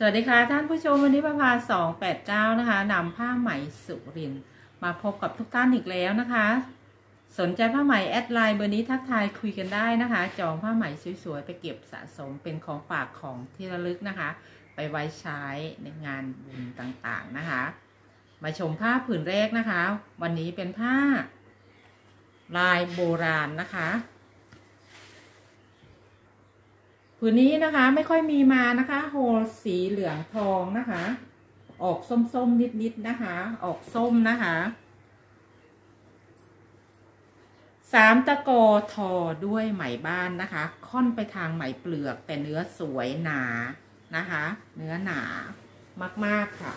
สวัสดีค่ะท่านผู้ชมวันนี้ประภาสองแปดเก้านะคะนำผ้าไหมสุรินทร์มาพบกับทุกท่านอีกแล้วนะคะ สนใจผ้าไหม add LINE เบอร์นี้ทักทายคุยกันได้นะคะ จองผ้าไหมสวยๆไปเก็บสะสมเป็นของฝากของที่ระลึกนะคะ ไปไว้ใช้ในงานบุญต่างๆนะคะ มาชมผ้าผืนแรกนะคะ วันนี้เป็นผ้า ลายโบราณนะคะ ผืนนี้นะคะไม่ค่อยมีมานะคะ โฮลสีเหลืองทองนะคะ ออกส้มๆนิดๆนะคะ ออกส้มนะคะสามตะกอทอด้วยไหมบ้านนะคะ ค่อนไปทางไหมเปลือกแต่เนื้อสวยหนานะคะ เนื้อหนามากๆค่ะ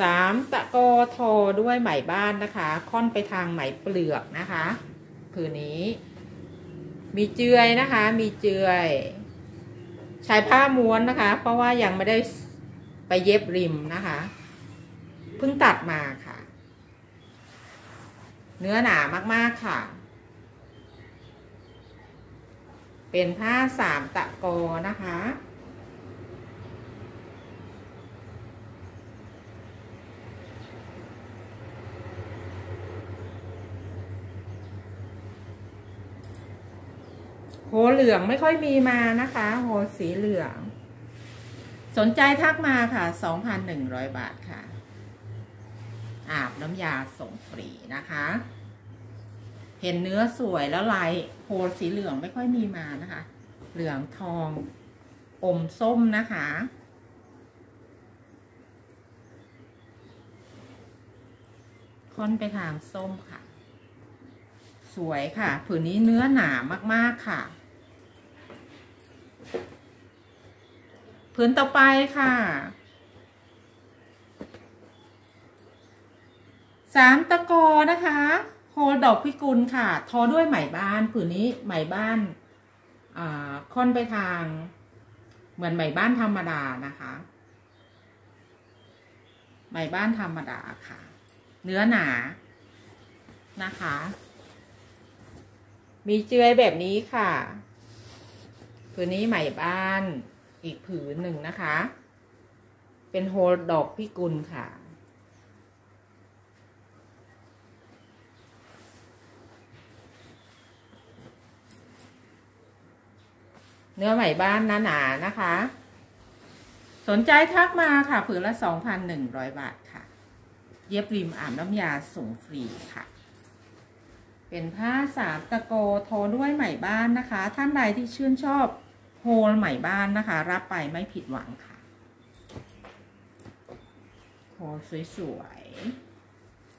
สามตะกอทอด้วยไหมบ้านนะคะ ค่อนไปทางไหมเปลือกนะคะ ผืนนี้ มีเจือยนะคะ มีเจือยใช้ผ้าม้วนนะคะ เพราะว่ายังไม่ได้ไปเย็บริมนะคะเพิ่งตัดมาค่ะ เนื้อหนามากๆค่ะ เป็นผ้าสามตะโกนะคะ หเหลืองไม่ค่อยมีมานะคะ โหสีเหลือง สนใจทักมาค่ะ 2,100 บาทค่ะ อาบน้ำยาส่งฟรีนะคะ เห็นเนื้อสวยแล้วลายโหสีเหลืองไม่ค่อยมีมานะคะ เหลืองทองอมส้มนะคะค่อนไปทางส้มค่ะ สวยค่ะ ผืนนี้เนื้อหนามากๆค่ะ ผืนต่อไปค่ะสามตะกอนะคะโฮดอกพิกุลค่ะ ทอด้วยไหมบ้านผืนนี้ไหมบ้านอ่าค่อนไปทาง เหมือนไหมบ้านธรรมดานะคะ ไหมบ้านธรรมดาค่ะ เนื้อหนานะคะ มีเจือยแบบนี้ค่ะผืนนี้ใหมบ้าน อีกผืนหนึ่งนะคะ เป็นโฮลดอกพิกุลค่ะ เนื้อใหม่บ้านหนาๆนะคะ สนใจทักมาค่ะ ผืนละ 2,100 บาทค่ะ เย็บริมอาบน้ำยาส่งฟรีค่ะเป็นผ้าสามตะโกโทด้วยไหมบ้านนะคะ ท่านใดที่ชื่นชอบ โฮลไหม่บ้านนะคะ รับไปไม่ผิดหวังค่ะ โฮลสวย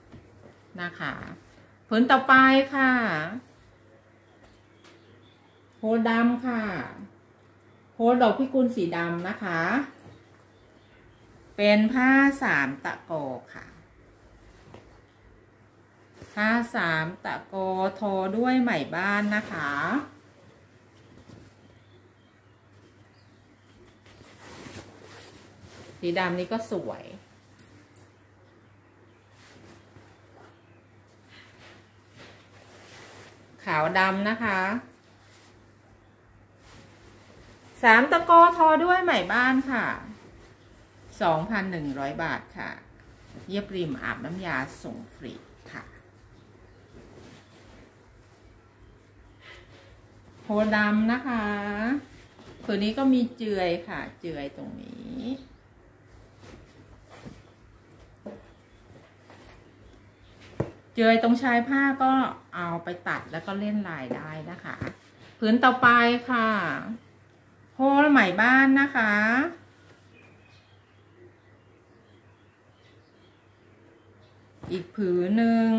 ๆ นะคะผืนต่อไปค่ะ โฮลดำค่ะ โฮลดอกพิกุลสีดำนะคะ เป็นผ้าสามตะโกค่ะผ้าสามตะโกโทด้วยไหมบ้านนะคะ สีดำนี้ก็สวย ขาวดำนะคะสามตะโกทอด้วยไหมบ้านค่ะสองพันหนึ่งร้อยบาทค่ะ เย็บริมอาบน้ำยาส่งฟรีค่ะโพดำนะคะผืนนี้ก็มีเจือยค่ะ เจือยตรงนี้ เจอยตรงชายผ้าก็เอาไปตัดแล้วก็เล่นลายได้นะคะผืนต่อไปค่ะโฮลใหม่บ้านนะคะอีกผืนหนึ่ง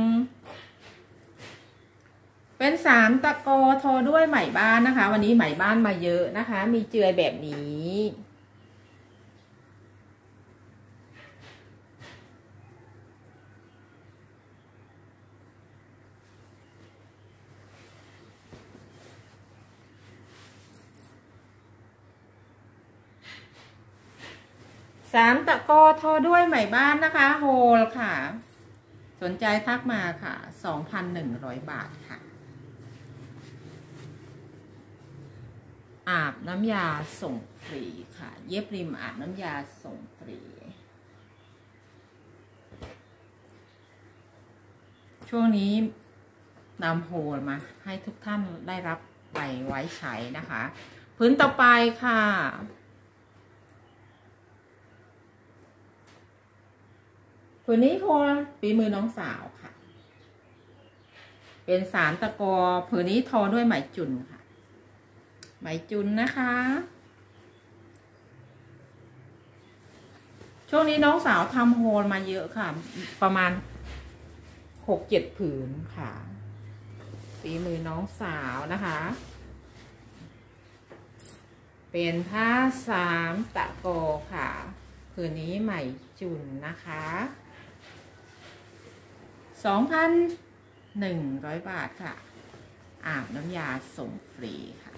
เป็นสามตะโกโทอด้วยไหมบ้านนะคะ วันนี้ไหมบ้านมาเยอะนะคะ มีเจือยแบบนี้ สามตะโกโทอด้วยไหมบ้านนะคะ โฮลค่ะ สนใจทักมาค่ะสองพันหนึ่งร้อยบาทค่ะ อาบน้ำยาส่งฟรีค่ะ เย็บริมอาบน้ำยาส่งฟรี ช่วงนี้นำโฮลมาให้ทุกท่านได้รับไปไว้ใช้นะคะ พื้นต่อไปค่ะ ผืนนี้โฮลฝีมือน้องสาวค่ะ เป็นสามตะกอผืนนี้ทอด้วยไหมจุนค่ะ ไหมจุนนะคะ ช่วงนี้น้องสาวทำโฮลมาเยอะค่ะ ประมาณหกเจ็ดผืนค่ะฝีมือน้องสาวนะคะ เป็นผ้าสามตะโกค่ะ ผืนนี้ใหม่จุนนะคะ สองพันหนึ่งร้อยบาทค่ะ อาบน้ำยาส่งฟรีค่ะ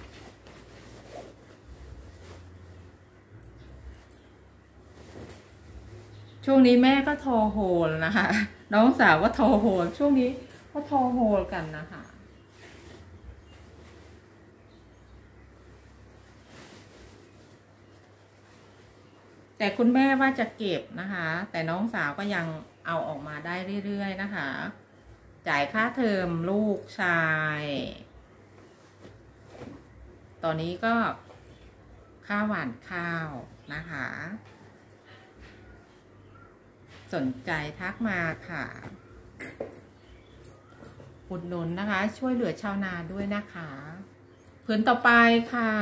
ช่วงนี้แม่ก็โทรโฮลนะคะ น้องสาวก็โทรโฮลช่วงนี้ก็โทรโฮลกันนะคะแต่คุณแม่ว่าจะเก็บนะคะ แต่น้องสาวก็ยัง เอาออกมาได้เรื่อยๆนะคะ จ่ายค่าเทอมลูกชาย ตอนนี้ก็ค่าหวานข้าวนะคะ สนใจทักมาค่ะอุดหนุนนะคะ ช่วยเหลือชาวนาด้วยนะคะพื้นต่อไปค่ะ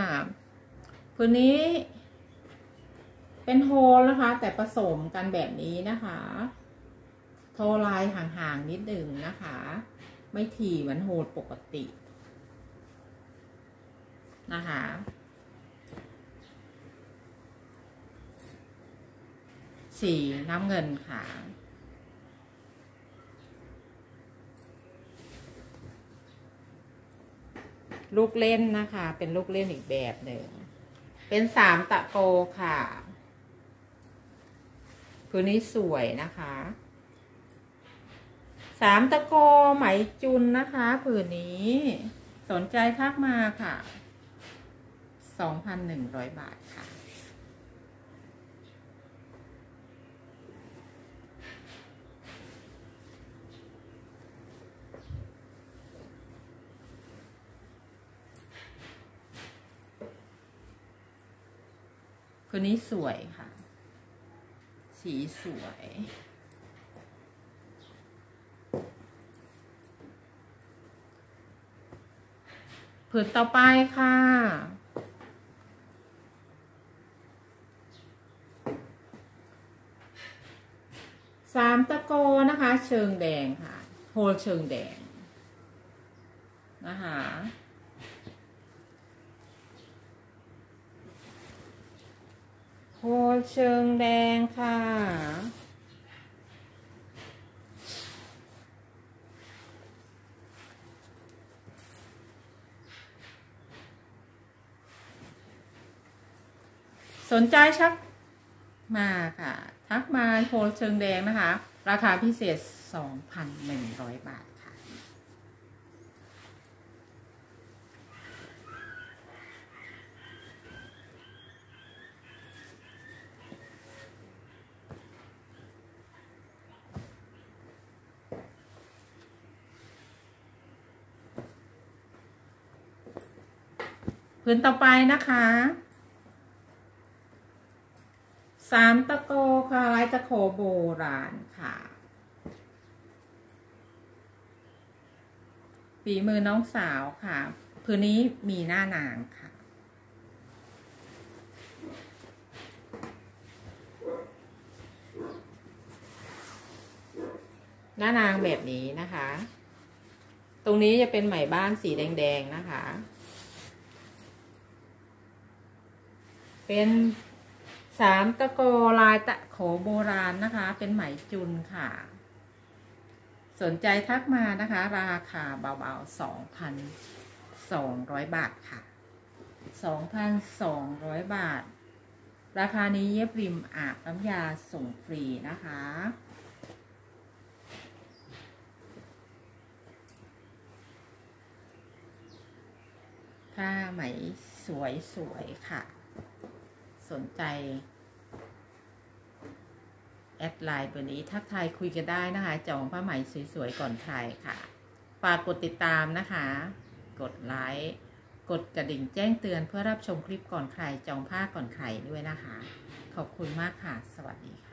พื้นนี้ เป็นโฮลนะคะ แต่ผสมกันแบบนี้นะคะ โทลายห่างๆนิดหนึ่งนะคะ ไม่ถี่เหมือนโฮลปกตินะคะสีน้ำเงินค่ะ ลูกเล่นนะคะ เป็นลูกเล่นอีกแบบหนึ่ง เป็นสามตะโกค่ะ พื้นนี้สวยนะคะ สามตะโกไหมจุนนะคะผืนนี้ สนใจทักมาค่ะสองพันหนึ่งร้อยบาทค่ะคนนี้สวยค่ะ สีสวย ผืนต่อไปค่ะ สามตะโกนะคะ เชิงแดงค่ะ โฮลเชิงแดง นะคะโฮลเชิงแดงค่ะ สนใจชักมาค่ะ ทักมาโฮลเชิงแดงนะคะ ราคาพิเศษ 2,100 บาทค่ะ พื้นต่อไปนะคะ สามตะโกค่ะลายตะโคโบราณค่ะฝีมือน้องสาวค่ะพื้นนี้มีหน้านางค่ะ หน้านางแบบนี้นะคะ ตรงนี้จะเป็นไหมบ้านสีแดง ๆ นะคะ เป็น สามตะโกลายตะโขโบราณนะคะ เป็นไหมจุนค่ะ สนใจทักมานะคะ ราคาเบาๆสองพันสองร้อยบาทค่ะสองพันสองร้อยบาท ราคานี้เย็บริมอาบน้ำยาส่งฟรีนะคะทผ้าไหมสวยๆค่ะ สนใจ แอดไลน์เบอร์นี้ทักทายคุยกันได้นะคะ จองผ้าไหมสวยๆก่อนใครค่ะ ฝากกดติดตามนะคะ กดไลค์กดกระดิ่งแจ้งเตือนเพื่อรับชมคลิปก่อนใครจองผ้าก่อนใครด้วยนะคะ ขอบคุณมากค่ะ สวัสดีค่ะ